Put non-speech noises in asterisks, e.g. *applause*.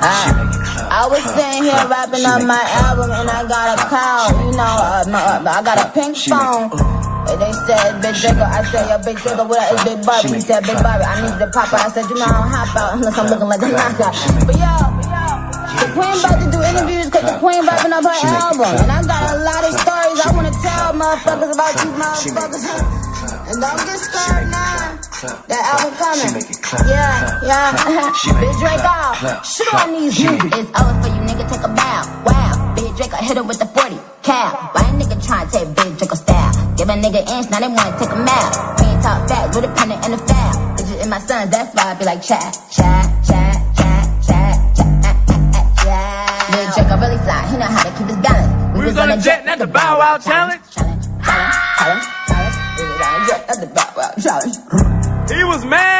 I was sitting here rapping up my album and I got a call, you know, uh, my, uh, I got a pink phone. And they said, Big Draco, I said, yo, Big Draco, what up? It's Big Barbie. He said, Big Barbie, I need to pop out. I said, you know, I don't hop out unless I'm looking like a knockout. But yo, the Queen about to do interviews because the Queen rapping up her album. And I got a lot of stories. I want to tell motherfuckers about you motherfuckers. And don't get scared now. That album coming. Yeah, yeah. Big *laughs* Draco, shoot on these niggas. It's over for you, nigga. Take a bow. Wow. Big Draco hit him with the 40. cal. Why a nigga tryna take Big Draco style? Give a nigga inch, now they wanna take him out. We ain't talk fat, with a pennant and a foul. Bitches in my sons, that's why I be like chat, chat, chat, chat, chat, chat, chat. Big Draco really fly, he know how to keep his balance. We was on a jet, not the Bow Wow challenge. Challenge, challenge, challenge, challenge. We was on a jet, not the Bow Wow challenge. Was mad.